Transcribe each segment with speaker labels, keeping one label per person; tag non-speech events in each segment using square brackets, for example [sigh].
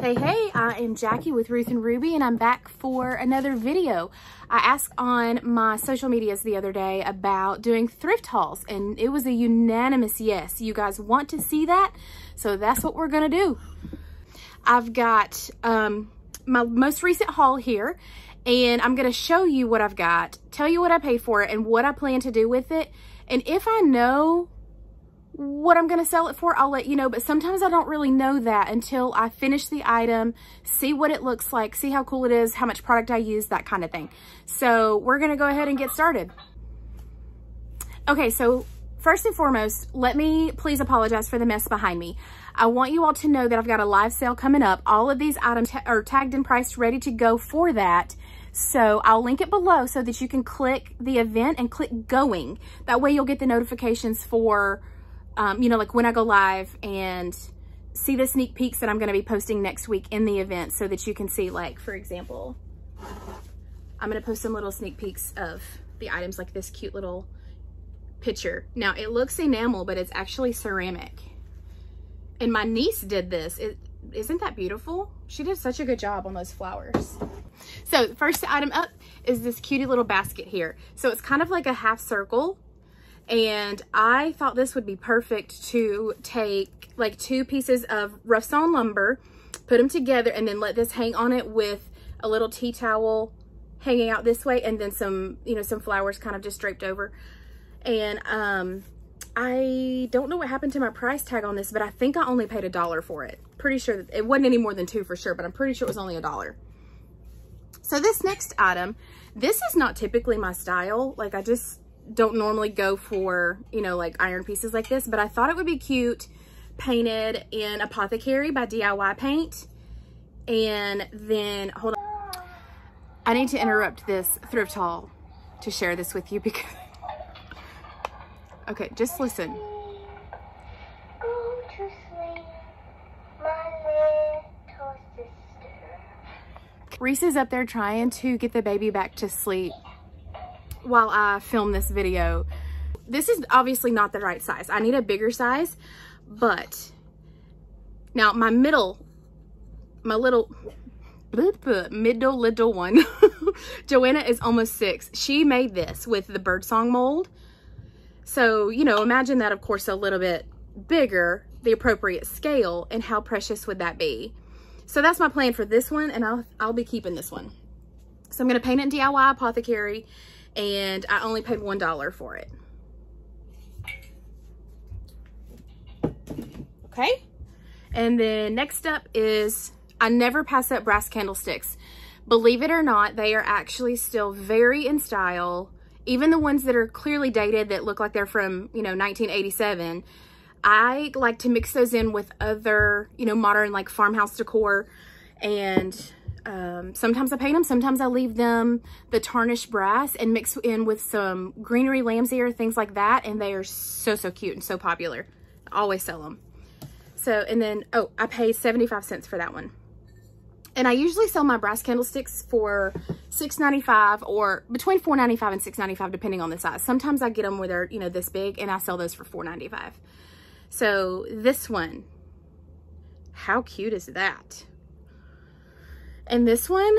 Speaker 1: Hey, hey, I am Jackie with Ruth and Ruby and I'm back for another video. I asked on my social medias the other day about doing thrift hauls and it was a unanimous yes. You guys want to see that? So that's what we're gonna do. I've got um, my most recent haul here and I'm gonna show you what I've got, tell you what I paid for it and what I plan to do with it. And if I know what I'm going to sell it for, I'll let you know. But sometimes I don't really know that until I finish the item, see what it looks like, see how cool it is, how much product I use, that kind of thing. So we're going to go ahead and get started. Okay, so first and foremost, let me please apologize for the mess behind me. I want you all to know that I've got a live sale coming up. All of these items are tagged and priced ready to go for that. So I'll link it below so that you can click the event and click going. That way you'll get the notifications for um, you know, like when I go live and see the sneak peeks that I'm going to be posting next week in the event so that you can see like, for example, I'm going to post some little sneak peeks of the items like this cute little picture. Now it looks enamel, but it's actually ceramic. And my niece did this. It, isn't that beautiful? She did such a good job on those flowers. So first item up is this cutie little basket here. So it's kind of like a half circle and I thought this would be perfect to take like two pieces of rough sawn lumber, put them together and then let this hang on it with a little tea towel hanging out this way and then some, you know, some flowers kind of just draped over. And um, I don't know what happened to my price tag on this, but I think I only paid a dollar for it. Pretty sure it wasn't any more than two for sure, but I'm pretty sure it was only a dollar. So this next item, this is not typically my style. Like I just don't normally go for, you know, like iron pieces like this, but I thought it would be cute painted in Apothecary by DIY Paint. And then, hold on. I need to interrupt this thrift haul to share this with you [laughs] because, okay, just listen. Reese is up there trying to get the baby back to sleep while I film this video. This is obviously not the right size. I need a bigger size, but now my middle, my little, middle little one, [laughs] Joanna is almost six. She made this with the birdsong mold. So, you know, imagine that, of course, a little bit bigger, the appropriate scale, and how precious would that be? So that's my plan for this one, and I'll, I'll be keeping this one. So I'm going to paint it in DIY Apothecary, and I only paid $1 for it. Okay. And then next up is, I never pass up brass candlesticks. Believe it or not, they are actually still very in style. Even the ones that are clearly dated that look like they're from, you know, 1987. I like to mix those in with other, you know, modern like farmhouse decor and um, sometimes I paint them, sometimes I leave them the tarnished brass and mix in with some greenery lamb's ear, things like that. And they are so, so cute and so popular. I always sell them. So, and then, oh, I paid 75 cents for that one. And I usually sell my brass candlesticks for $6.95 or between $4.95 and $6.95 depending on the size. Sometimes I get them where they're, you know, this big and I sell those for $4.95. So this one, how cute is that? And this one,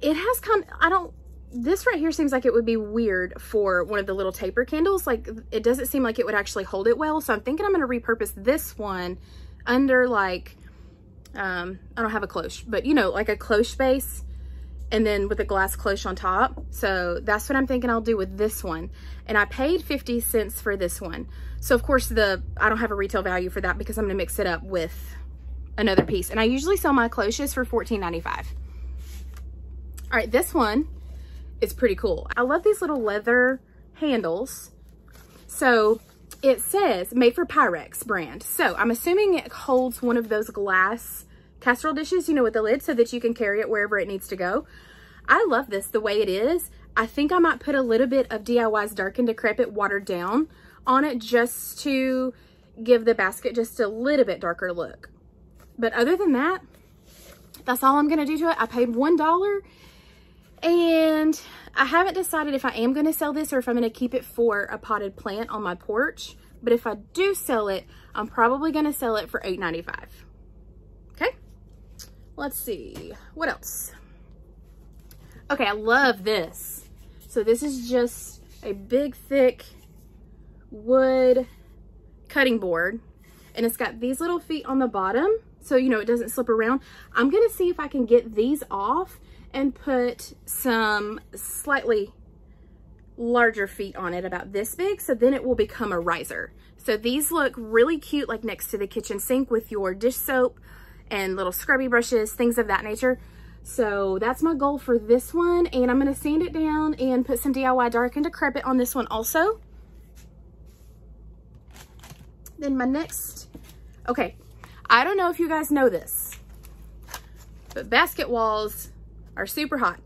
Speaker 1: it has come, I don't, this right here seems like it would be weird for one of the little taper candles. Like it doesn't seem like it would actually hold it well. So I'm thinking I'm going to repurpose this one under like, um, I don't have a cloche, but you know, like a cloche base and then with a glass cloche on top. So that's what I'm thinking I'll do with this one. And I paid 50 cents for this one. So of course the, I don't have a retail value for that because I'm gonna mix it up with another piece. And I usually sell my cloches for $14.95. All right, this one is pretty cool. I love these little leather handles. So it says made for Pyrex brand. So I'm assuming it holds one of those glass casserole dishes, you know, with the lid so that you can carry it wherever it needs to go. I love this the way it is. I think I might put a little bit of DIY's Dark and Decrepit watered down on it just to give the basket just a little bit darker look. But other than that, that's all I'm going to do to it. I paid $1 and I haven't decided if I am going to sell this or if I'm going to keep it for a potted plant on my porch. But if I do sell it, I'm probably going to sell it for $8.95. let's see, what else? Okay, I love this. So this is just a big, thick wood cutting board. And it's got these little feet on the bottom. So, you know, it doesn't slip around. I'm going to see if I can get these off and put some slightly larger feet on it about this big. So then it will become a riser. So these look really cute, like next to the kitchen sink with your dish soap and little scrubby brushes, things of that nature. So that's my goal for this one. And I'm going to sand it down and put some DIY Dark and Decrepit on this one also. Then my next, okay, I don't know if you guys know this, but basket walls are super hot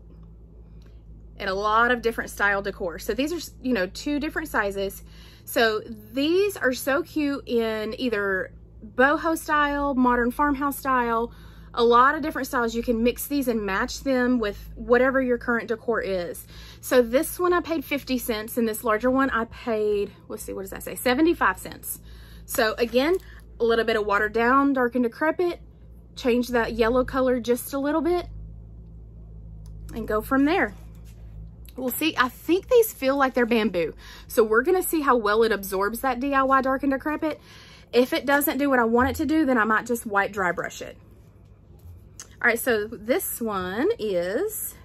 Speaker 1: and a lot of different style decor. So these are, you know, two different sizes. So these are so cute in either boho style, modern farmhouse style, a lot of different styles. You can mix these and match them with whatever your current decor is. So this one I paid 50 cents and this larger one I paid, let's see, what does that say? 75 cents. So again, a little bit of watered down, dark and decrepit, change that yellow color just a little bit and go from there. We'll see, I think these feel like they're bamboo. So we're gonna see how well it absorbs that DIY dark and decrepit. If it doesn't do what I want it to do, then I might just white dry brush it. All right, so this one is,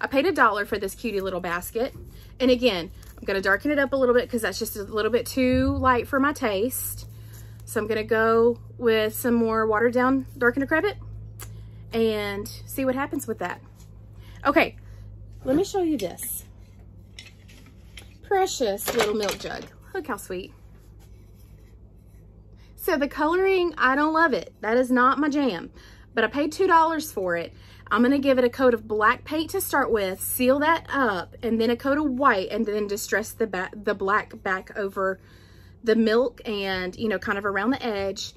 Speaker 1: I paid a dollar for this cutie little basket. And again, I'm gonna darken it up a little bit because that's just a little bit too light for my taste. So I'm gonna go with some more watered down dark and decrepit and see what happens with that. Okay, let me show you this. Precious little milk jug. Look how sweet. So the coloring, I don't love it. That is not my jam but I paid $2 for it. I'm gonna give it a coat of black paint to start with, seal that up, and then a coat of white, and then distress the, the black back over the milk and, you know, kind of around the edge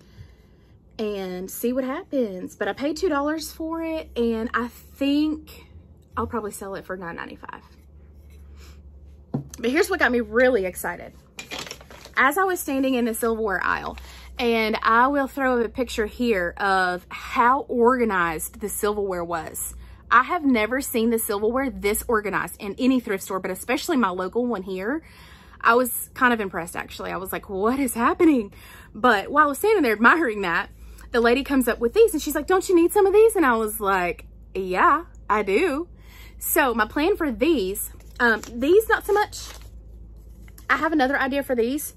Speaker 1: and see what happens. But I paid $2 for it, and I think I'll probably sell it for $9.95. But here's what got me really excited. As I was standing in the silverware aisle, and I will throw a picture here of how organized the silverware was. I have never seen the silverware this organized in any thrift store, but especially my local one here. I was kind of impressed actually. I was like, what is happening? But while I was standing there admiring that, the lady comes up with these and she's like, don't you need some of these? And I was like, yeah, I do. So my plan for these, um, these not so much. I have another idea for these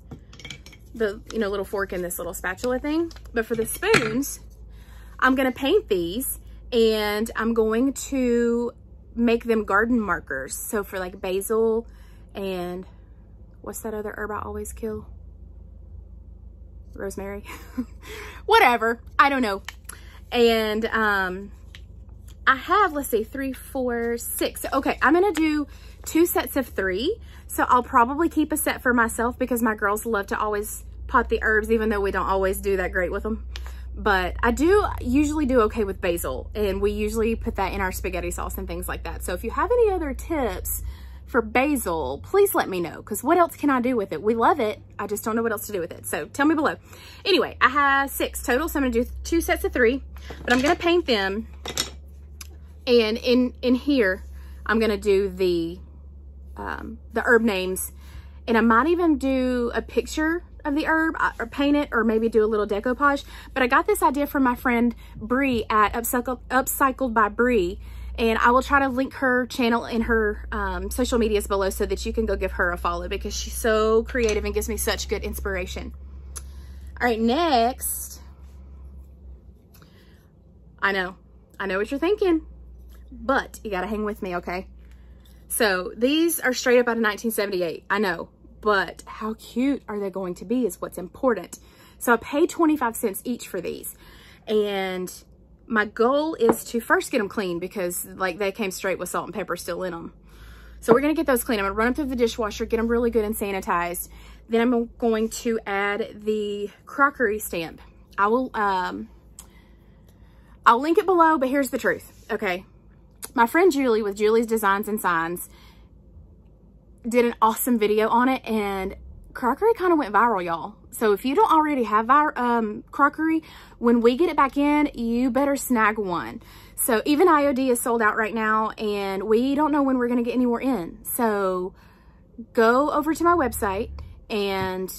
Speaker 1: the, you know, little fork and this little spatula thing. But for the spoons, I'm going to paint these and I'm going to make them garden markers. So for like basil and what's that other herb I always kill? Rosemary. [laughs] Whatever. I don't know. And um, I have, let's see, three, four, six. Okay, I'm going to do two sets of three. So I'll probably keep a set for myself because my girls love to always pot the herbs, even though we don't always do that great with them. But I do usually do okay with basil, and we usually put that in our spaghetti sauce and things like that. So if you have any other tips for basil, please let me know, because what else can I do with it? We love it. I just don't know what else to do with it. So tell me below. Anyway, I have six total, so I'm going to do two sets of three, but I'm going to paint them. And in, in here, I'm going to do the, um, the herb names, and I might even do a picture of the herb uh, or paint it or maybe do a little decoupage. But I got this idea from my friend Bri at Upcycled, Upcycled by Bri. And I will try to link her channel in her um, social medias below so that you can go give her a follow because she's so creative and gives me such good inspiration. All right, next. I know. I know what you're thinking, but you got to hang with me, okay? So these are straight up out of 1978. I know but how cute are they going to be is what's important. So I paid 25 cents each for these. And my goal is to first get them clean because like they came straight with salt and pepper still in them. So we're to get those clean. I'm to run them through the dishwasher, get them really good and sanitized. Then I'm going to add the crockery stamp. I will, um, I'll link it below, but here's the truth. Okay. My friend Julie with Julie's Designs and Signs did an awesome video on it and crockery kind of went viral, y'all. So if you don't already have our um, crockery, when we get it back in, you better snag one. So even IOD is sold out right now and we don't know when we're going to get any more in. So go over to my website and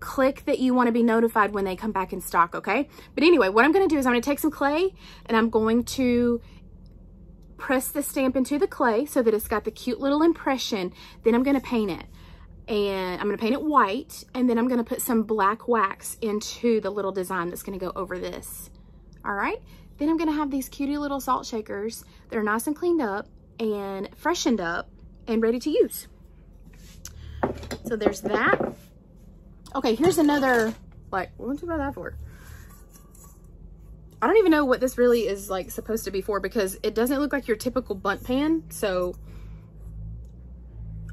Speaker 1: click that you want to be notified when they come back in stock, okay? But anyway, what I'm going to do is I'm going to take some clay and I'm going to press the stamp into the clay so that it's got the cute little impression. Then I'm going to paint it and I'm going to paint it white and then I'm going to put some black wax into the little design that's going to go over this. All right. Then I'm going to have these cutie little salt shakers that are nice and cleaned up and freshened up and ready to use. So there's that. Okay, here's another, like, what you buy that for? I don't even know what this really is like supposed to be for because it doesn't look like your typical Bundt pan. So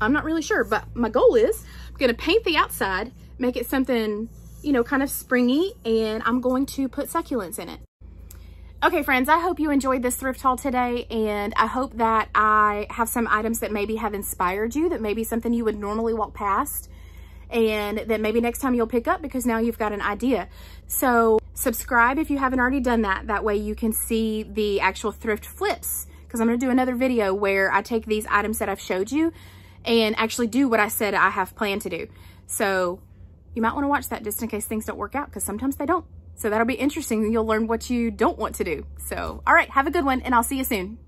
Speaker 1: I'm not really sure, but my goal is I'm to paint the outside, make it something, you know, kind of springy, and I'm going to put succulents in it. Okay, friends, I hope you enjoyed this thrift haul today, and I hope that I have some items that maybe have inspired you, that maybe something you would normally walk past, and that maybe next time you'll pick up because now you've got an idea. So subscribe if you haven't already done that. That way you can see the actual thrift flips, because I'm going to do another video where I take these items that I've showed you and actually do what I said I have planned to do. So you might want to watch that just in case things don't work out, because sometimes they don't. So that'll be interesting. You'll learn what you don't want to do. So, all right, have a good one and I'll see you soon.